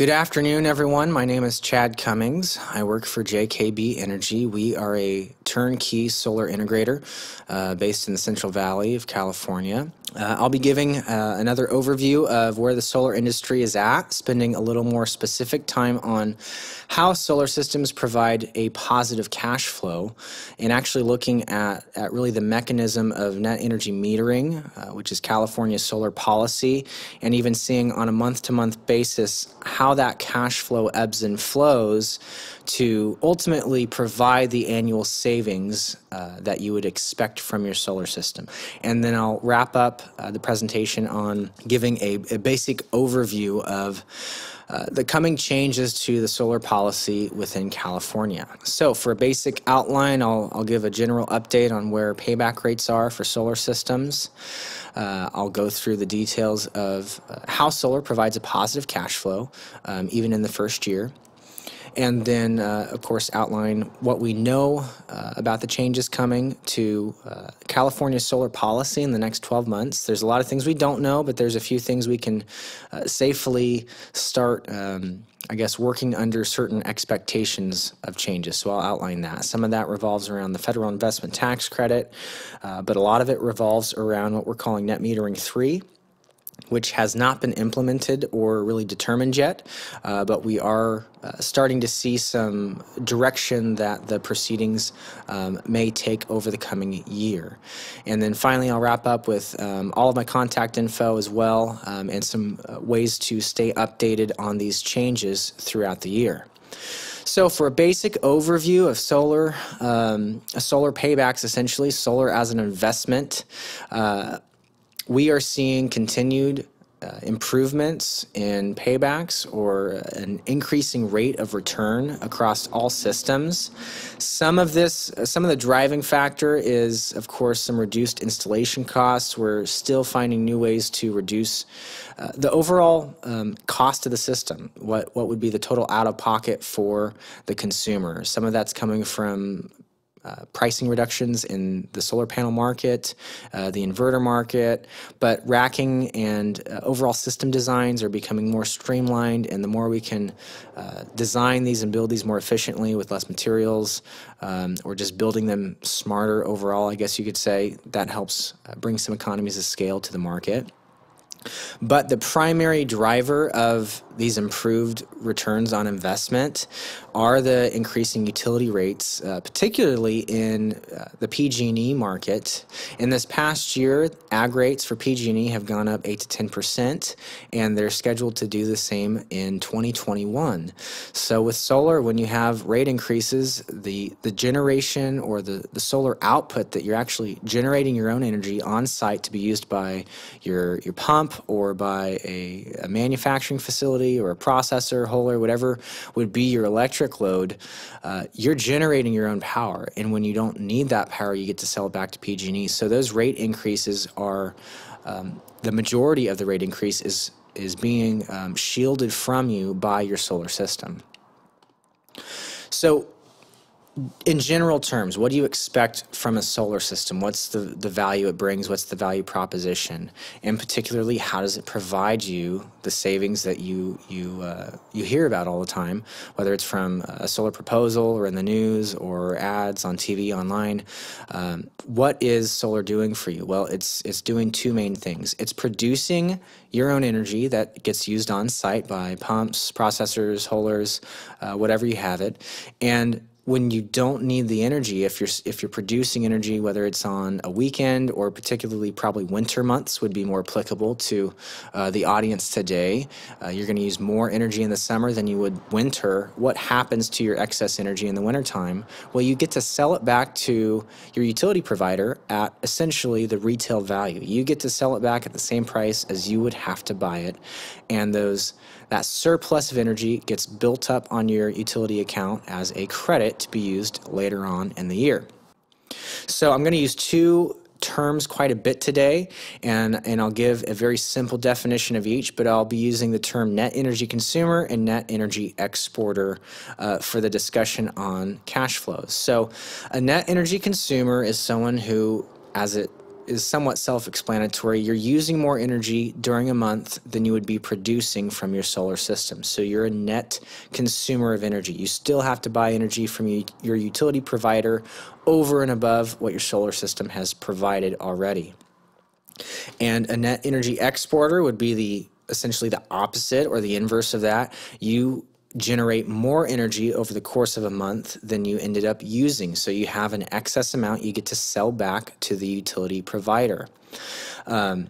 Good afternoon, everyone. My name is Chad Cummings. I work for JKB Energy. We are a turnkey solar integrator uh, based in the Central Valley of California. Uh, I'll be giving uh, another overview of where the solar industry is at, spending a little more specific time on how solar systems provide a positive cash flow, and actually looking at, at really the mechanism of net energy metering, uh, which is California's solar policy, and even seeing on a month to month basis how that cash flow ebbs and flows to ultimately provide the annual savings uh, that you would expect from your solar system. And then I'll wrap up uh, the presentation on giving a, a basic overview of uh, the coming changes to the solar policy within California. So, for a basic outline, I'll, I'll give a general update on where payback rates are for solar systems. Uh, I'll go through the details of uh, how solar provides a positive cash flow, um, even in the first year and then, uh, of course, outline what we know uh, about the changes coming to uh, California's solar policy in the next 12 months. There's a lot of things we don't know, but there's a few things we can uh, safely start. Um, I guess working under certain expectations of changes. So I'll outline that. Some of that revolves around the federal investment tax credit, uh, but a lot of it revolves around what we're calling net metering 3 which has not been implemented or really determined yet, uh, but we are uh, starting to see some direction that the proceedings um, may take over the coming year. And then finally, I'll wrap up with um, all of my contact info as well um, and some uh, ways to stay updated on these changes throughout the year. So for a basic overview of solar, um, solar paybacks, essentially solar as an investment, uh, we are seeing continued uh, improvements in paybacks or an increasing rate of return across all systems. Some of this, some of the driving factor is, of course, some reduced installation costs. We're still finding new ways to reduce uh, the overall um, cost of the system. What what would be the total out of pocket for the consumer? Some of that's coming from uh, pricing reductions in the solar panel market, uh, the inverter market, but racking and uh, overall system designs are becoming more streamlined, and the more we can uh, design these and build these more efficiently with less materials, um, or just building them smarter overall, I guess you could say, that helps uh, bring some economies of scale to the market. But the primary driver of these improved returns on investment are the increasing utility rates, uh, particularly in uh, the PG&E market. In this past year, ag rates for PG&E have gone up 8 to 10 percent, and they're scheduled to do the same in 2021. So with solar, when you have rate increases, the the generation or the the solar output that you're actually generating your own energy on site to be used by your your pump or by a, a manufacturing facility or a processor, Huller, whatever would be your electric load, uh, you're generating your own power. And when you don't need that power, you get to sell it back to PG&E. So those rate increases are um, the majority of the rate increase is is being um, shielded from you by your solar system. So in general terms, what do you expect from a solar system? What's the, the value it brings? What's the value proposition? And particularly, how does it provide you the savings that you you uh, you hear about all the time, whether it's from a solar proposal or in the news or ads on TV, online? Um, what is solar doing for you? Well, it's it's doing two main things. It's producing your own energy that gets used on site by pumps, processors, hullers, uh, whatever you have it, and when you don't need the energy if you're if you're producing energy whether it's on a weekend or particularly probably winter months would be more applicable to uh, the audience today. Uh, you're going to use more energy in the summer than you would winter. What happens to your excess energy in the wintertime? Well you get to sell it back to your utility provider at essentially the retail value. You get to sell it back at the same price as you would have to buy it. And those that surplus of energy gets built up on your utility account as a credit to be used later on in the year. So I'm going to use two terms quite a bit today, and, and I'll give a very simple definition of each, but I'll be using the term net energy consumer and net energy exporter uh, for the discussion on cash flows. So, a net energy consumer is someone who, as it is somewhat self-explanatory. You're using more energy during a month than you would be producing from your solar system. So you're a net consumer of energy. You still have to buy energy from your utility provider over and above what your solar system has provided already. And a net energy exporter would be the essentially the opposite or the inverse of that. You generate more energy over the course of a month than you ended up using. So you have an excess amount you get to sell back to the utility provider. Um,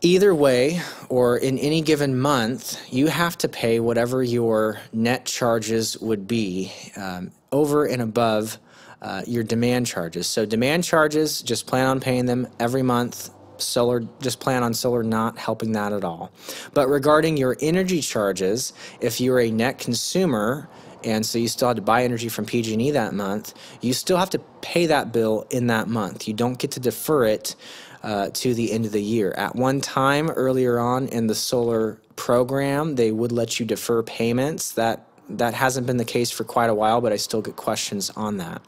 either way, or in any given month, you have to pay whatever your net charges would be um, over and above uh, your demand charges. So demand charges, just plan on paying them every month solar just plan on solar not helping that at all. But regarding your energy charges if you're a net consumer and so you still had to buy energy from PG&E that month you still have to pay that bill in that month. You don't get to defer it uh, to the end of the year. At one time earlier on in the solar program they would let you defer payments. That that hasn't been the case for quite a while, but I still get questions on that.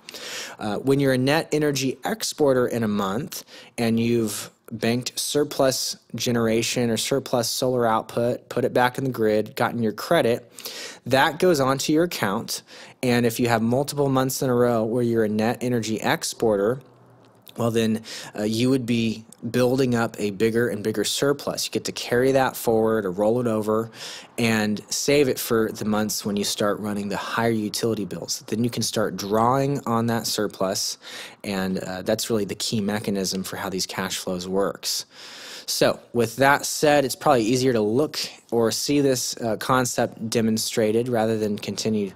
Uh, when you're a net energy exporter in a month and you've banked surplus generation or surplus solar output, put it back in the grid, gotten your credit, that goes onto your account. And if you have multiple months in a row where you're a net energy exporter, well, then uh, you would be building up a bigger and bigger surplus. You get to carry that forward or roll it over and save it for the months when you start running the higher utility bills. Then you can start drawing on that surplus, and uh, that's really the key mechanism for how these cash flows works. So, with that said, it's probably easier to look or see this uh, concept demonstrated rather than continue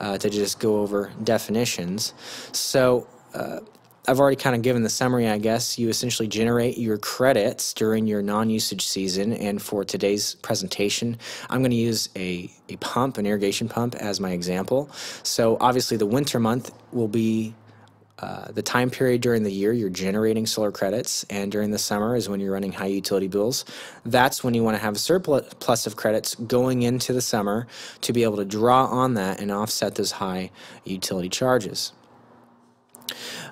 uh, to just go over definitions. So, uh, I've already kind of given the summary, I guess. You essentially generate your credits during your non-usage season, and for today's presentation, I'm going to use a, a pump, an irrigation pump, as my example. So obviously the winter month will be uh, the time period during the year you're generating solar credits, and during the summer is when you're running high utility bills. That's when you want to have a surplus of credits going into the summer to be able to draw on that and offset those high utility charges.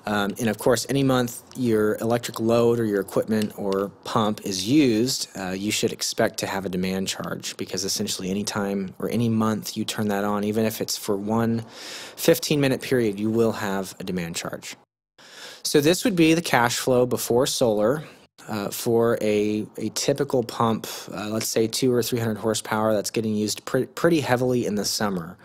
Um, and of course, any month your electric load or your equipment or pump is used, uh, you should expect to have a demand charge because essentially any time or any month you turn that on, even if it's for one 15 minute period, you will have a demand charge. So this would be the cash flow before solar uh, for a, a typical pump, uh, let's say two or 300 horsepower, that's getting used pre pretty heavily in the summer.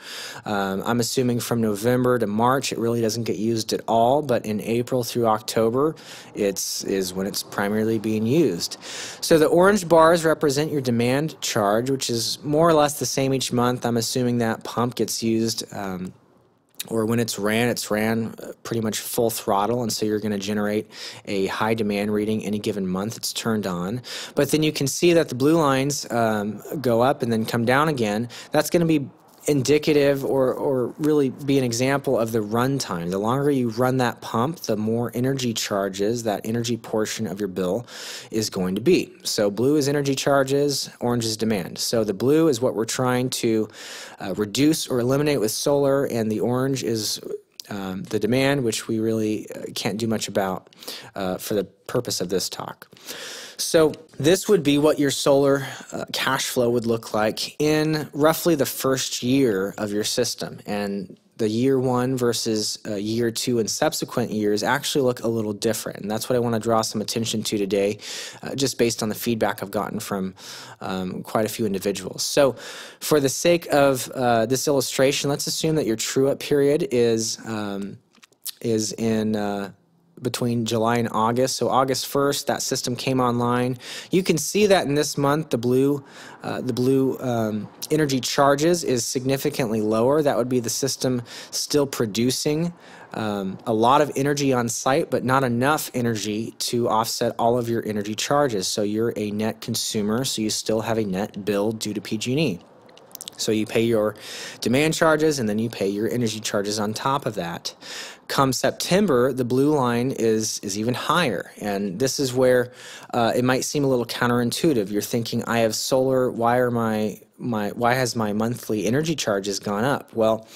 Um, I'm assuming from November to March, it really doesn't get used at all, but in April through October, it's is when it's primarily being used. So the orange bars represent your demand charge, which is more or less the same each month. I'm assuming that pump gets used um, or when it's ran, it's ran uh, pretty much full throttle, and so you're going to generate a high demand reading any given month it's turned on. But then you can see that the blue lines um, go up and then come down again. That's going to be indicative or, or really be an example of the runtime. The longer you run that pump, the more energy charges that energy portion of your bill is going to be. So blue is energy charges, orange is demand. So the blue is what we're trying to uh, reduce or eliminate with solar, and the orange is um, the demand, which we really uh, can't do much about uh, for the purpose of this talk. So this would be what your solar uh, cash flow would look like in roughly the first year of your system. And the year one versus uh, year two and subsequent years actually look a little different. And that's what I want to draw some attention to today, uh, just based on the feedback I've gotten from um, quite a few individuals. So, for the sake of uh, this illustration, let's assume that your true up period is, um, is in uh, between July and August. So August 1st, that system came online. You can see that in this month, the blue, uh, the blue um, energy charges is significantly lower. That would be the system still producing um, a lot of energy on site, but not enough energy to offset all of your energy charges. So you're a net consumer, so you still have a net bill due to PG&E. So you pay your demand charges and then you pay your energy charges on top of that. Come September, the blue line is, is even higher. And this is where uh, it might seem a little counterintuitive. You're thinking, I have solar, why are my my why has my monthly energy charges gone up? Well,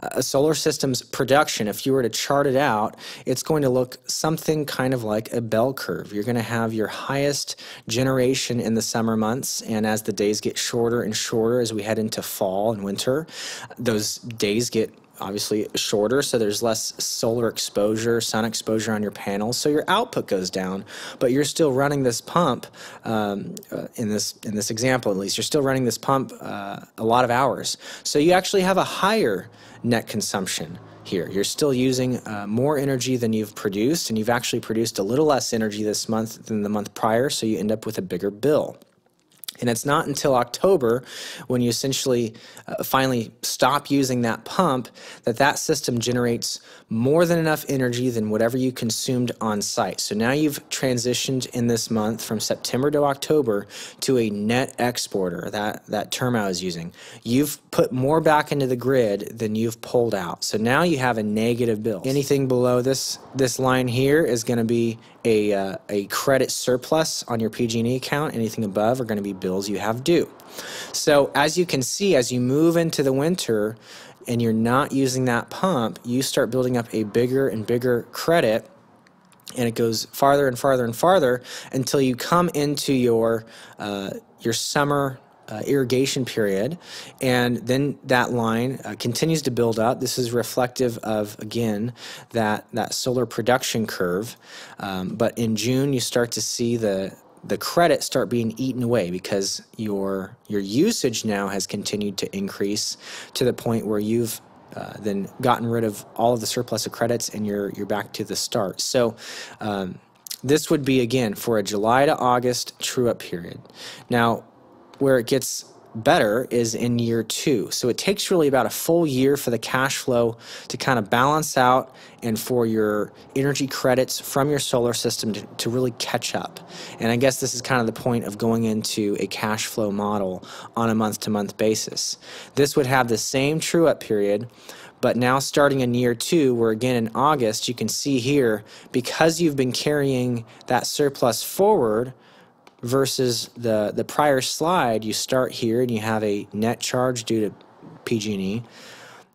a solar system's production, if you were to chart it out, it's going to look something kind of like a bell curve. You're going to have your highest generation in the summer months, and as the days get shorter and shorter as we head into fall and winter, those days get obviously shorter, so there's less solar exposure, sun exposure on your panels, so your output goes down. But you're still running this pump. Um, uh, in this in this example, at least, you're still running this pump uh, a lot of hours. So you actually have a higher net consumption here. You're still using uh, more energy than you've produced, and you've actually produced a little less energy this month than the month prior, so you end up with a bigger bill. And it's not until October when you essentially uh, finally stop using that pump that that system generates more than enough energy than whatever you consumed on site. So now you've transitioned in this month from September to October to a net exporter, that, that term I was using. You've put more back into the grid than you've pulled out. So now you have a negative bill. Anything below this, this line here is going to be a, uh, a credit surplus on your PG&E account. Anything above are going to be bills you have due. So as you can see, as you move into the winter and you're not using that pump, you start building up a bigger and bigger credit and it goes farther and farther and farther until you come into your uh, your summer uh, irrigation period, and then that line uh, continues to build up. This is reflective of again that that solar production curve. Um, but in June, you start to see the the credits start being eaten away because your your usage now has continued to increase to the point where you've uh, then gotten rid of all of the surplus of credits and you're you're back to the start. So. Um, this would be again for a July to August true up period. Now, where it gets better is in year two. So it takes really about a full year for the cash flow to kind of balance out and for your energy credits from your solar system to, to really catch up. And I guess this is kind of the point of going into a cash flow model on a month to month basis. This would have the same true up period. But now, starting in year two, where again in August, you can see here, because you've been carrying that surplus forward, versus the, the prior slide, you start here and you have a net charge due to PG&E.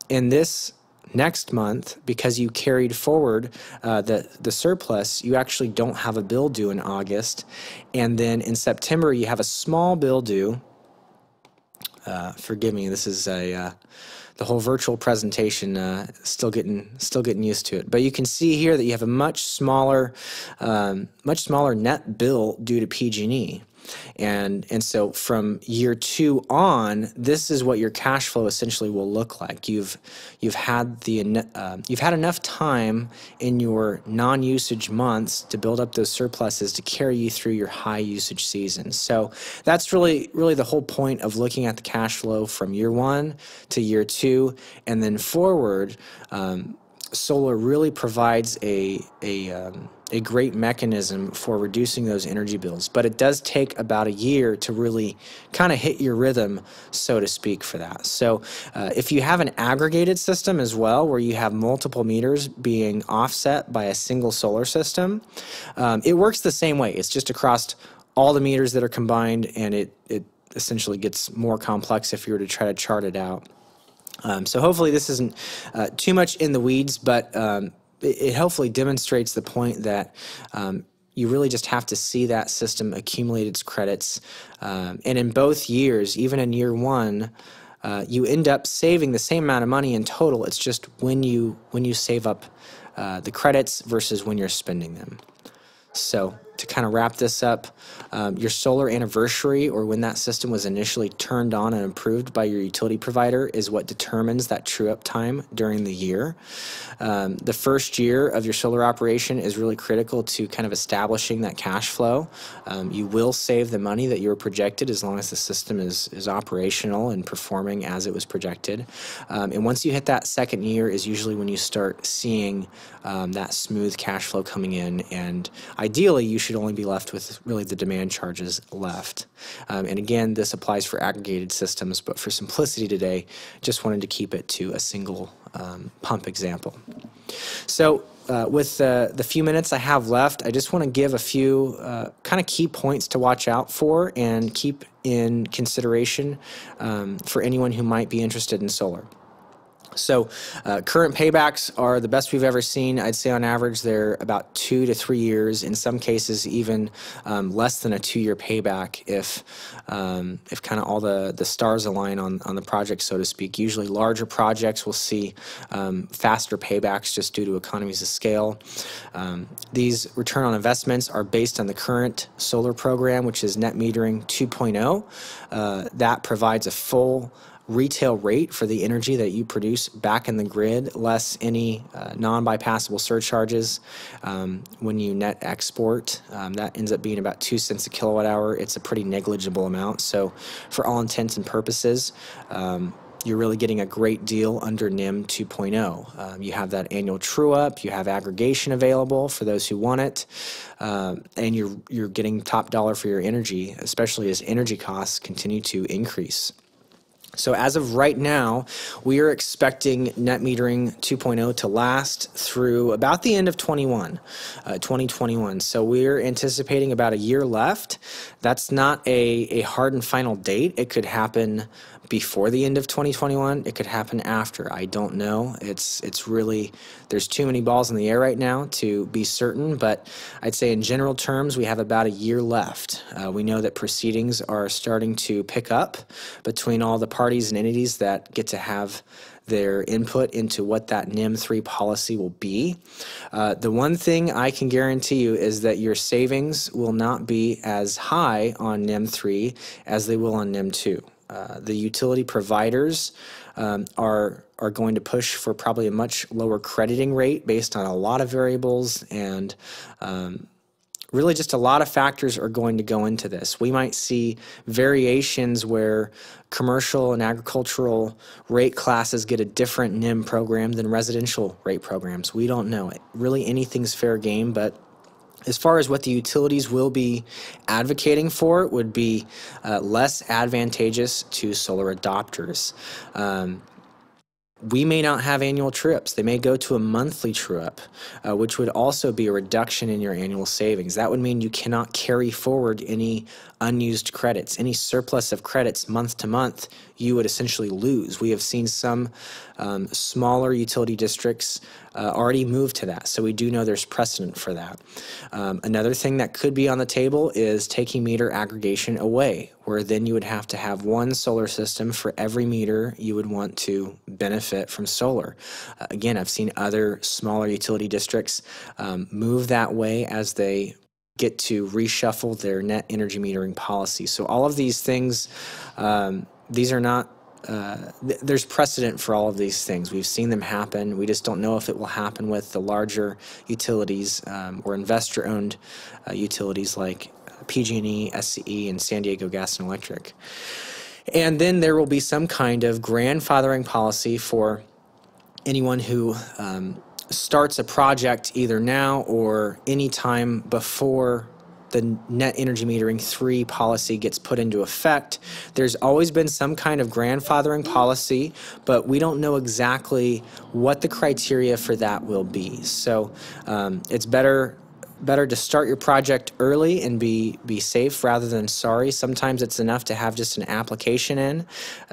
In this next month, because you carried forward uh, the, the surplus, you actually don't have a bill due in August. And then in September, you have a small bill due. Uh, forgive me, this is a... Uh, the whole virtual presentation uh, still getting still getting used to it. But you can see here that you have a much smaller um, much smaller net bill due to PG&E. And, and so from year two on, this is what your cash flow essentially will look like. You've, you've, had, the, uh, you've had enough time in your non-usage months to build up those surpluses to carry you through your high usage season. So that's really, really the whole point of looking at the cash flow from year one to year two and then forward. Um, solar really provides a, a um, a great mechanism for reducing those energy bills. But it does take about a year to really kind of hit your rhythm, so to speak, for that. So uh, if you have an aggregated system as well, where you have multiple meters being offset by a single solar system, um, it works the same way. It's just across all the meters that are combined, and it, it essentially gets more complex if you were to try to chart it out. Um, so hopefully this isn't uh, too much in the weeds, but um, it, hopefully demonstrates the point that um, you really just have to see that system accumulate its credits. Um, and in both years, even in year one, uh, you end up saving the same amount of money in total. It's just when you when you save up uh, the credits versus when you're spending them. So to kind of wrap this up, um, your solar anniversary or when that system was initially turned on and approved by your utility provider is what determines that true up time during the year. Um, the first year of your solar operation is really critical to kind of establishing that cash flow. Um, you will save the money that you were projected as long as the system is, is operational and performing as it was projected. Um, and once you hit that second year is usually when you start seeing um, that smooth cash flow coming in and ideally you should only be left with really the demand charges left. Um, and again, this applies for aggregated systems, but for simplicity today, just wanted to keep it to a single um, pump example. So uh, with uh, the few minutes I have left, I just want to give a few uh, kind of key points to watch out for and keep in consideration um, for anyone who might be interested in solar. So uh, current paybacks are the best we've ever seen. I'd say on average they're about two to three years. In some cases, even um, less than a two-year payback if um, if kind of all the the stars align on on the project, so to speak. Usually, larger projects will see um, faster paybacks just due to economies of scale. Um, these return on investments are based on the current solar program, which is net metering 2.0. Uh, that provides a full retail rate for the energy that you produce back in the grid, less any uh, non bypassable surcharges. Um, when you net export, um, that ends up being about two cents a kilowatt hour. It's a pretty negligible amount. So, for all intents and purposes, um, you're really getting a great deal under NEM 2.0. Um, you have that annual true up, you have aggregation available for those who want it, um, and you're, you're getting top dollar for your energy, especially as energy costs continue to increase. So as of right now, we are expecting net metering 2.0 to last through about the end of 21, uh, 2021. So we're anticipating about a year left. That's not a, a hard and final date. It could happen before the end of 2021. It could happen after. I don't know. It's it's really there's too many balls in the air right now to be certain. But I'd say in general terms, we have about a year left. Uh, we know that proceedings are starting to pick up between all the parties and entities that get to have their input into what that NEM3 policy will be. Uh, the one thing I can guarantee you is that your savings will not be as high on NEM3 as they will on NEM 2. Uh, the utility providers um, are are going to push for probably a much lower crediting rate based on a lot of variables and um, really just a lot of factors are going to go into this. We might see variations where commercial and agricultural rate classes get a different NEM program than residential rate programs. We don't know it. Really anything's fair game, but as far as what the utilities will be advocating for, would be uh, less advantageous to solar adopters. Um, we may not have annual trips. They may go to a monthly true-up, uh, which would also be a reduction in your annual savings. That would mean you cannot carry forward any unused credits. Any surplus of credits month to month, you would essentially lose. We have seen some um, smaller utility districts uh, already move to that, so we do know there's precedent for that. Um, another thing that could be on the table is taking meter aggregation away, where then you would have to have one solar system for every meter you would want to benefit from solar. Uh, again, I've seen other smaller utility districts um, move that way as they get to reshuffle their net energy metering policy. So all of these things, um, these are not uh, th there's precedent for all of these things. We've seen them happen. We just don't know if it will happen with the larger utilities um, or investor-owned uh, utilities like PG&E, SCE, and San Diego Gas and Electric. And then there will be some kind of grandfathering policy for anyone who um, starts a project either now or any time before the net energy metering 3 policy gets put into effect. There's always been some kind of grandfathering policy, but we don't know exactly what the criteria for that will be. So um, it's better better to start your project early and be be safe rather than sorry. Sometimes it's enough to have just an application in.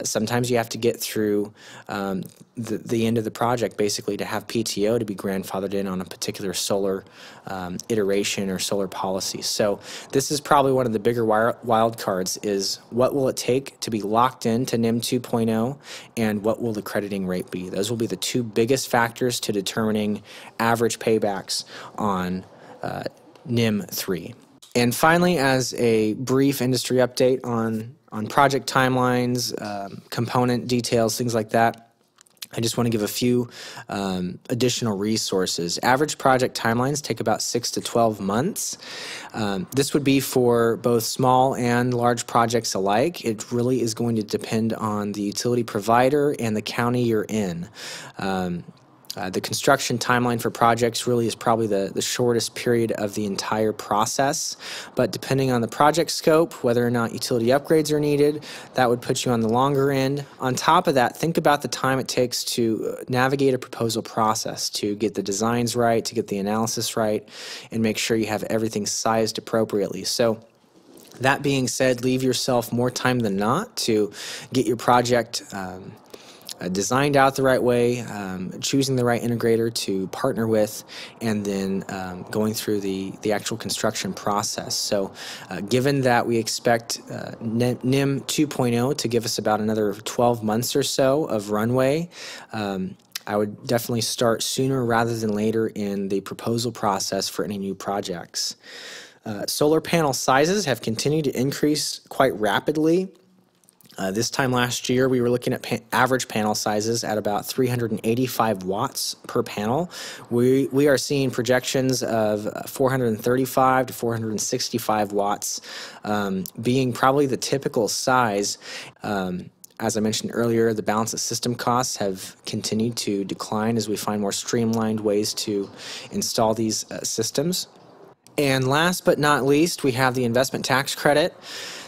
Sometimes you have to get through um, the, the end of the project basically to have PTO to be grandfathered in on a particular solar um, iteration or solar policy. So this is probably one of the bigger wild cards is what will it take to be locked into NEM 2.0 and what will the crediting rate be? Those will be the two biggest factors to determining average paybacks on uh, NEM 3. And finally, as a brief industry update on, on project timelines, um, component details, things like that, I just want to give a few um, additional resources. Average project timelines take about 6 to 12 months. Um, this would be for both small and large projects alike. It really is going to depend on the utility provider and the county you're in. Um, Uh, the construction timeline for projects really is probably the, the shortest period of the entire process, but depending on the project scope, whether or not utility upgrades are needed, that would put you on the longer end. On top of that, think about the time it takes to uh, navigate a proposal process, to get the designs right, to get the analysis right, and make sure you have everything sized appropriately. So that being said, leave yourself more time than not to get your project um, uh, designed out the right way, um, choosing the right integrator to partner with, and then um, going through the, the actual construction process. So, uh, given that we expect uh, NEM 2.0 to give us about another 12 months or so of runway, um, I would definitely start sooner rather than later in the proposal process for any new projects. Uh, solar panel sizes have continued to increase quite rapidly. Uh, this time last year, we were looking at pa average panel sizes at about 385 watts per panel. We, we are seeing projections of 435 to 465 watts um, being probably the typical size. Um, as I mentioned earlier, the balance of system costs have continued to decline as we find more streamlined ways to install these uh, systems. And last but not least, we have the investment tax credit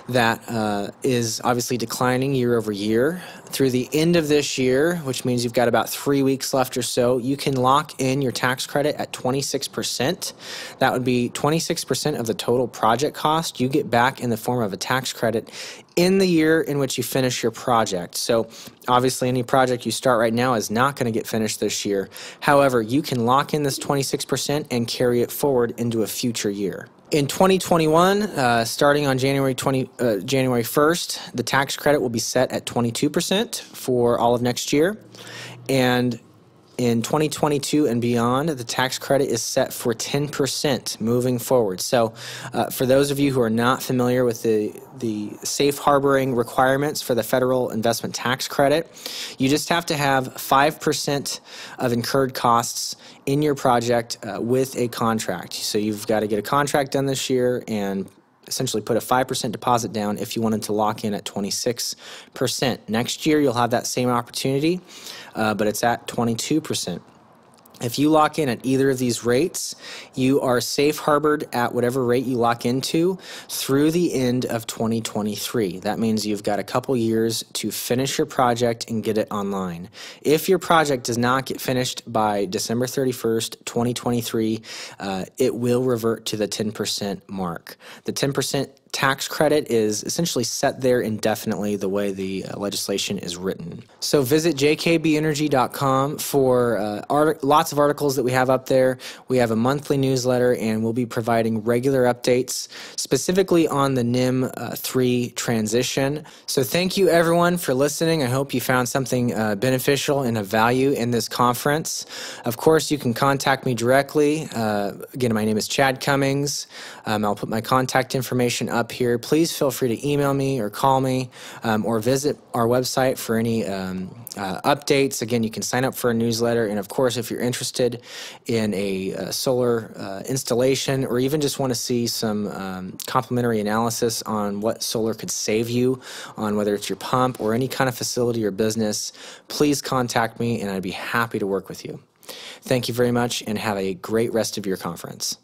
that uh, is obviously declining year over year. Through the end of this year, which means you've got about three weeks left or so, you can lock in your tax credit at 26%. That would be 26% of the total project cost you get back in the form of a tax credit in the year in which you finish your project. So, obviously, any project you start right now is not going to get finished this year. However, you can lock in this 26% and carry it forward into a future year. In 2021, uh, starting on January 20, uh, January 1st, the tax credit will be set at 22% for all of next year, and in 2022 and beyond, the tax credit is set for 10% moving forward. So, uh, for those of you who are not familiar with the, the safe harboring requirements for the federal investment tax credit, you just have to have 5% of incurred costs in your project uh, with a contract. So, you've got to get a contract done this year and essentially put a 5% deposit down if you wanted to lock in at 26%. Next year, you'll have that same opportunity, uh, but it's at 22%. If you lock in at either of these rates, you are safe harbored at whatever rate you lock into through the end of 2023. That means you've got a couple years to finish your project and get it online. If your project does not get finished by December 31st, 2023, uh, it will revert to the 10% mark. The 10% tax credit is essentially set there indefinitely the way the uh, legislation is written. So visit jkbenergy.com for uh, art- lots of articles that we have up there. We have a monthly newsletter and we'll be providing regular updates specifically on the NEM uh, 3 transition. So thank you everyone for listening. I hope you found something uh, beneficial and of value in this conference. Of course, you can contact me directly. Uh, again, my name is Chad Cummings. Um, I'll put my contact information up up here, please feel free to email me or call me um, or visit our website for any um, uh, updates. Again, you can sign up for a newsletter. And of course, if you're interested in a, a solar uh, installation or even just want to see some um, complimentary analysis on what solar could save you on whether it's your pump or any kind of facility or business, please contact me and I'd be happy to work with you. Thank you very much and have a great rest of your conference.